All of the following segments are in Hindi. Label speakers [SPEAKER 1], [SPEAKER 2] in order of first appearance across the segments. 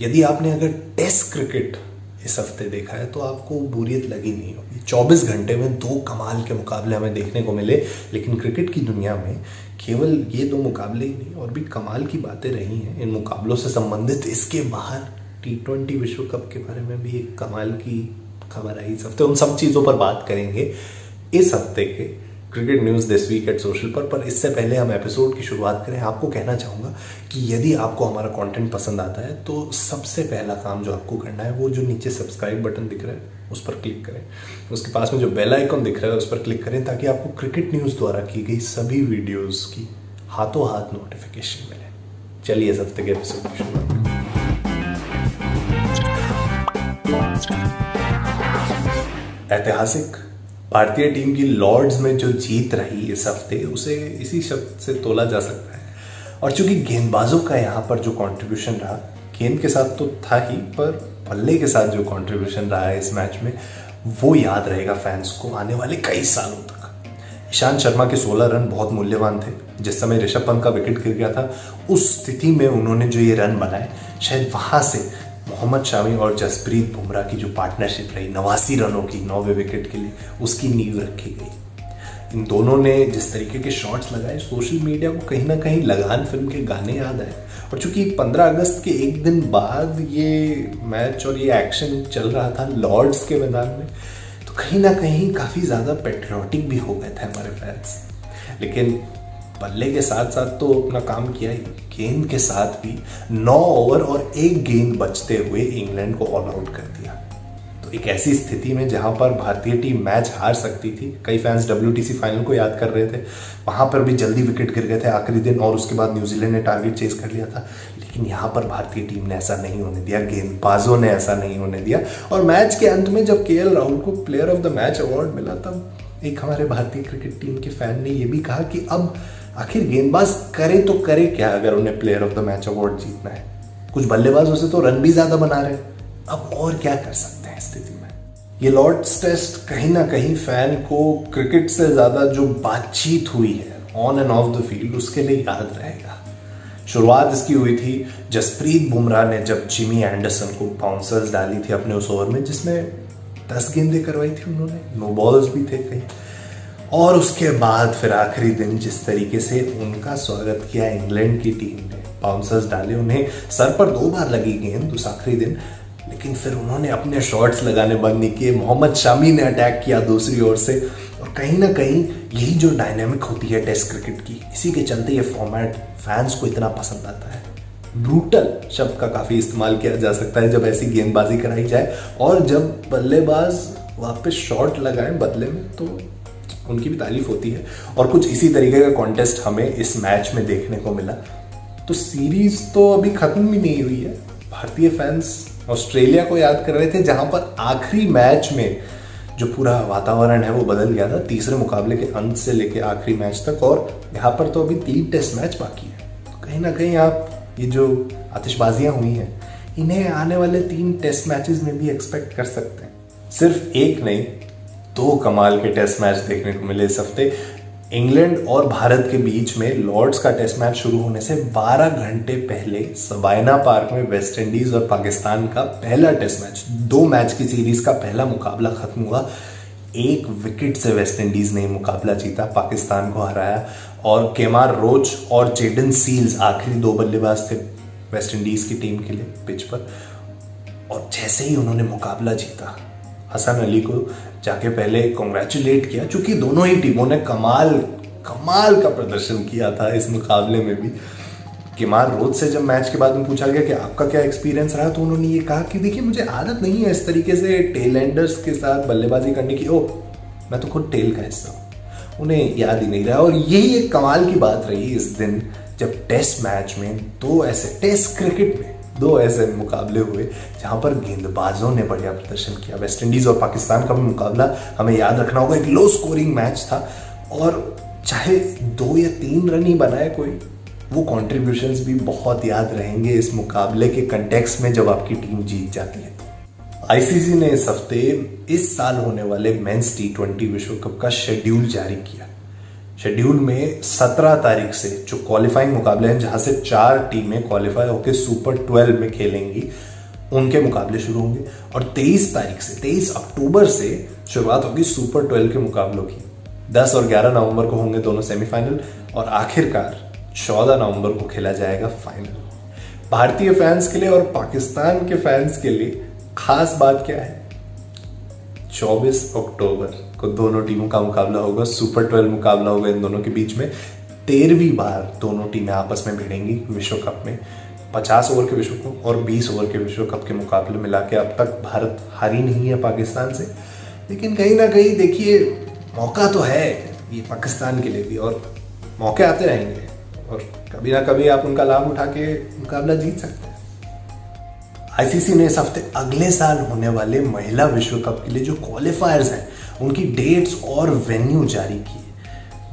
[SPEAKER 1] यदि आपने अगर टेस्ट क्रिकेट इस हफ़्ते देखा है तो आपको बोरियत लगी नहीं होगी। 24 घंटे में दो कमाल के मुकाबले हमें देखने को मिले, लेकिन क्रिकेट की दुनिया में केवल ये दो मुकाबले ही नहीं, और भी कमाल की बातें रही हैं। इन मुकाबलों से संबंधित इसके बाहर टी ट्वेंटी विश्व कप के बारे में भी एक कमाल की खबर आई। इस हफ़्ते उन सब चीज़ों पर बात करेंगे। इस हफ़्ते के cricket news this week at social पर पर इससे पहले हम एपिसोड की शुरुआत करें। आपको कहना चाहूँगा कि यदि आपको हमारा कंटेंट पसंद आता है तो सबसे पहला काम जो आपको करना है, वो जो नीचे सब्सक्राइब बटन दिख रहा है, उस पर क्लिक करें। उसके पास में जो बेल आइकन दिख रहा है, उस पर क्लिक करें, ताकि आपको क्रिकेट न्यूज़ द्वारा की गई सभी वीडियोज़ की हाथों हाथ नोटिफिकेशन मिले। चलिए इस हफ़्ते के एपिसोड की शुरुआत ऐतिहासिक भारतीय टीम की लॉर्ड्स में जो जीत रही इस हफ़्ते, उसे इसी शब्द से तोला जा सकता है। और चूँकि गेंदबाजों का यहाँ पर जो कंट्रीब्यूशन रहा, गेंद के साथ तो था ही, पर बल्ले के साथ जो कंट्रीब्यूशन रहा है इस मैच में, वो याद रहेगा फैंस को आने वाले कई सालों तक। ईशांत शर्मा के 16 रन बहुत मूल्यवान थे। जिस समय ऋषभ पंत का विकेट गिर गया था, उस स्थिति में उन्होंने जो ये रन बनाए, शायद वहाँ से मोहम्मद शामी और जसप्रीत बुमराह की जो पार्टनरशिप रही, नवासी रनों की नौवे विकेट के लिए, उसकी नींव रखी गई। इन दोनों ने जिस तरीके के शॉट्स लगाए सोशल मीडिया को कहीं ना कहीं लगान फ़िल्म के गाने याद आए। और चूँकि 15 अगस्त के एक दिन बाद ये मैच और ये एक्शन चल रहा था लॉर्ड्स के मैदान में तो कहीं ना कहीं काफ़ी ज़्यादा पेट्रियाटिक भी हो गए थे हमारे फैंस लेकिन बल्ले के साथ साथ तो अपना काम किया ही। गेंद के साथ भी नौ ओवर और एक गेंद बचते हुए इंग्लैंड को ऑल आउट कर दिया। तो एक ऐसी स्थिति में जहाँ पर भारतीय टीम मैच हार सकती थी, कई फैंस डब्ल्यू फाइनल को याद कर रहे थे, वहाँ पर भी जल्दी विकेट गिर गए थे आखिरी दिन और उसके बाद न्यूजीलैंड ने टारगेट चेस कर लिया था। लेकिन यहाँ पर भारतीय टीम ने ऐसा नहीं होने दिया, गेंदबाजों ने ऐसा नहीं होने दिया। और मैच के अंत में जब के राहुल को player of the match award मिला, तब एक हमारे भारतीय क्रिकेट टीम के फ़ैन ने यह भी कहा कि अब आखिर गेंदबाज करे तो करे क्या अगर उन्हें player of the match award जीतना है? कुछ बल्लेबाजों से तो रन भी ज़्यादा बना रहे अब और क्या कर सकते हैं स्थिति में? ये लॉर्ड्स टेस्ट कहीं ना कहीं फ़ैन को क्रिकेट से ज़्यादा जो बातचीत हुई है on and off the field उसके लिए याद रहेगा। शुरुआत इसकी हुई थी, जसप्रीत बुमराह ने जब जिमी एंडरसन को बाउंसर्स डाली थी अपने उस ओवर में, जिसमें दस गेंदें करवाई थी उन्होंने। नो बॉल्स भी थे कहीं। और उसके बाद फिर आखिरी दिन जिस तरीके से उनका स्वागत किया, इंग्लैंड की टीम ने, बाउंसर्स डाले, उन्हें सर पर दो बार लगी गेंद उस आखिरी दिन। लेकिन फिर उन्होंने अपने शॉट्स लगाने बंद नहीं किए। मोहम्मद शामी ने अटैक किया दूसरी ओर से। और कहीं ना कहीं यही जो डायनेमिक होती है टेस्ट क्रिकेट की, इसी के चलते ये फॉर्मेट फैंस को इतना पसंद आता है। ब्रूटल शब्द का काफ़ी इस्तेमाल किया जा सकता है जब ऐसी गेंदबाजी कराई जाए। और जब बल्लेबाज वापस शॉट लगाए बदले में तो उनकी भी तारीफ़ होती है। और कुछ इसी तरीके का कॉन्टेस्ट हमें इस मैच में देखने को मिला। तो सीरीज़ तो अभी खत्म भी नहीं हुई है। भारतीय फैंस ऑस्ट्रेलिया को याद कर रहे थे, जहाँ पर आखिरी मैच में जो पूरा वातावरण है वो बदल गया था। तीसरे मुकाबले के अंत से लेकर आखिरी मैच तक। और यहाँ पर तो अभी तीन टेस्ट मैच बाकी है। तो कहीं ना कहीं आप ये जो आतिशबाजियाँ हुई हैं, इन्हें आने वाले तीन टेस्ट मैचेस में भी एक्सपेक्ट कर सकते हैं। सिर्फ़ एक नहीं दो कमाल के टेस्ट मैच देखने को मिले इस हफ़्ते। इंग्लैंड और भारत के बीच में लॉर्ड्स का टेस्ट मैच शुरू होने से 12 घंटे पहले सबाइना पार्क में वेस्ट इंडीज और पाकिस्तान का पहला टेस्ट मैच दो मैच की सीरीज़ का पहला मुकाबला खत्म हुआ। एक विकेट से वेस्ट इंडीज ने मुकाबला जीता पाकिस्तान को हराया और केमार रोच और जेडन सील्स आखिरी दो बल्लेबाज थे वेस्ट इंडीज की टीम के लिए पिच पर। और जैसे ही उन्होंने मुकाबला जीता हसन अली को जाके पहले कॉन्ग्रेचुलेट किया, चूँकि दोनों ही टीमों ने कमाल कमाल का प्रदर्शन किया था इस मुकाबले में भी। किमार रोज से जब मैच के बाद में पूछा गया कि आपका क्या एक्सपीरियंस रहा तो उन्होंने ये कहा कि देखिए, मुझे आदत नहीं है इस तरीके से टेल एंडर्स के साथ बल्लेबाजी करने की। ओ मैं तो खुद टेल का हिस्सा हूँ। उन्हें याद ही नहीं रहा। और यही एक कमाल की बात रही इस दिन, जब टेस्ट मैच में दो ऐसे टेस्ट क्रिकेट में दो ऐसे मुकाबले हुए, जहाँ पर गेंदबाजों ने बढ़िया प्रदर्शन किया। वेस्ट इंडीज और पाकिस्तान का भी मुकाबला, हमें याद रखना होगा, एक लो स्कोरिंग मैच था, और चाहे दो या तीन रन ही बनाए कोई, वो कॉन्ट्रीब्यूशन भी बहुत याद रहेंगे इस मुकाबले के कंटेक्स में जब आपकी टीम जीत जाती है। आईसीसी ने इस हफ़्ते, इस साल होने वाले मेंस टी ट्वेंटी विश्व कप का शेड्यूल जारी किया। शेड्यूल में 17 तारीख से जो क्वालिफाइंग मुकाबले हैं, जहाँ से चार टीमें क्वालिफाई होकर सुपर 12 में खेलेंगी, उनके मुकाबले शुरू होंगे। और 23 तारीख से 23 अक्टूबर से शुरुआत होगी सुपर 12 के मुकाबलों की। 10 और 11 नवंबर को होंगे दोनों सेमीफाइनल और आखिरकार 14 नवंबर को खेला जाएगा फाइनल भारतीय फैंस के लिए और पाकिस्तान के फैंस के लिए खास बात क्या है? 24 अक्टूबर। को दोनों टीमों का मुकाबला होगा सुपर ट्वेल्व मुकाबला होगा इन दोनों के बीच में। तेरहवीं बार दोनों टीमें आपस में भिड़ेंगी विश्व कप में। 50 ओवर के विश्व कप और 20 ओवर के विश्व कप के मुकाबले मिला के अब तक भारत हारी नहीं है पाकिस्तान से। लेकिन कहीं ना कहीं देखिए, मौका तो है ये पाकिस्तान के लिए भी और मौके आते रहेंगे। और कभी ना कभी आप उनका लाभ उठा के मुकाबला जीत सकते हैं। आईसीसी ने इस हफ़्ते अगले साल होने वाले महिला विश्व कप के लिए जो क्वालिफायर्स हैं उनकी डेट्स और वेन्यू जारी किए।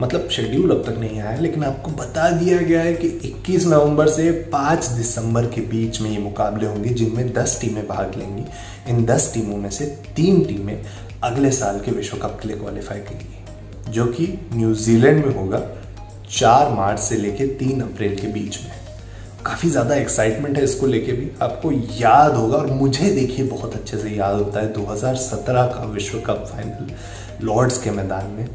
[SPEAKER 1] मतलब शेड्यूल अब तक नहीं आया, लेकिन आपको बता दिया गया है कि 21 नवंबर से 5 दिसंबर के बीच में ये मुकाबले होंगे, जिनमें 10 टीमें भाग लेंगी। इन 10 टीमों में से तीन टीमें अगले साल के विश्व कप के लिए क्वालिफाई करेंगी, जो कि न्यूजीलैंड में होगा 4 मार्च से लेकर 3 अप्रैल के बीच में। काफ़ी ज़्यादा एक्साइटमेंट है इसको लेके भी। आपको याद होगा और मुझे देखिए बहुत अच्छे से याद होता है 2017 का विश्व कप फाइनल लॉर्ड्स के मैदान में,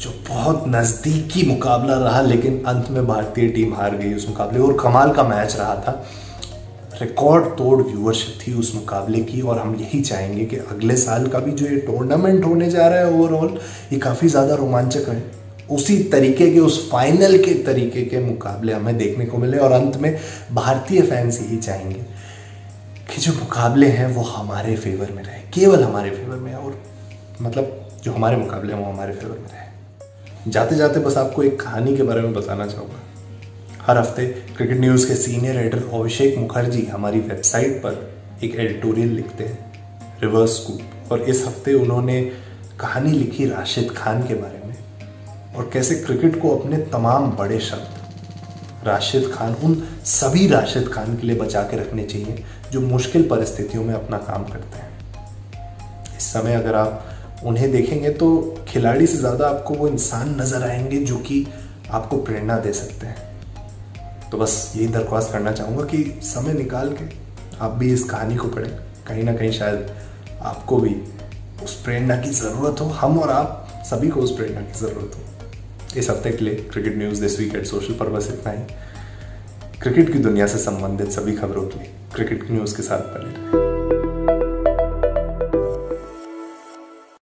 [SPEAKER 1] जो बहुत नज़दीकी मुकाबला रहा, लेकिन अंत में भारतीय टीम हार गई उस मुकाबले। और कमाल का मैच रहा था। रिकॉर्ड तोड़ व्यूअरशिप थी उस मुकाबले की और हम यही चाहेंगे कि अगले साल का भी जो ये टूर्नामेंट होने जा रहा है ओवरऑल ये काफ़ी ज़्यादा रोमांचक है। उसी तरीके के, उस फाइनल के तरीके के मुकाबले हमें देखने को मिले और अंत में भारतीय फैंस यही चाहेंगे कि जो मुकाबले हैं वो हमारे फेवर में रहे, केवल हमारे फेवर में और मतलब जो हमारे मुकाबले हैं वो हमारे फेवर में रहे। जाते जाते बस आपको एक कहानी के बारे में बताना चाहूँगा। हर हफ़्ते क्रिकेट न्यूज़ के सीनियर एडिटर अभिषेक मुखर्जी हमारी वेबसाइट पर एक एडिटोरियल लिखते हैं रिवर्स स्कूप और इस हफ़्ते उन्होंने कहानी लिखी राशिद खान के बारे में। और कैसे क्रिकेट को अपने तमाम बड़े शब्द, राशिद खान, उन सभी राशिद खान के लिए बचा के रखने चाहिए, जो मुश्किल परिस्थितियों में अपना काम करते हैं। इस समय अगर आप उन्हें देखेंगे तो खिलाड़ी से ज़्यादा आपको वो इंसान नज़र आएँगे जो कि आपको प्रेरणा दे सकते हैं। तो बस यही दरख्वास्त करना चाहूँगा कि समय निकाल के आप भी इस कहानी को पढ़ें। कहीं ना कहीं शायद आपको भी उस प्रेरणा की ज़रूरत हो, हम और आप सभी को उस प्रेरणा की ज़रूरत हो। इस हफ़्ते के लिए cricket news this week at social पर बस इतना ही। क्रिकेट की दुनिया से संबंधित सभी खबरों के लिए क्रिकेट न्यूज़ के साथ बने रहे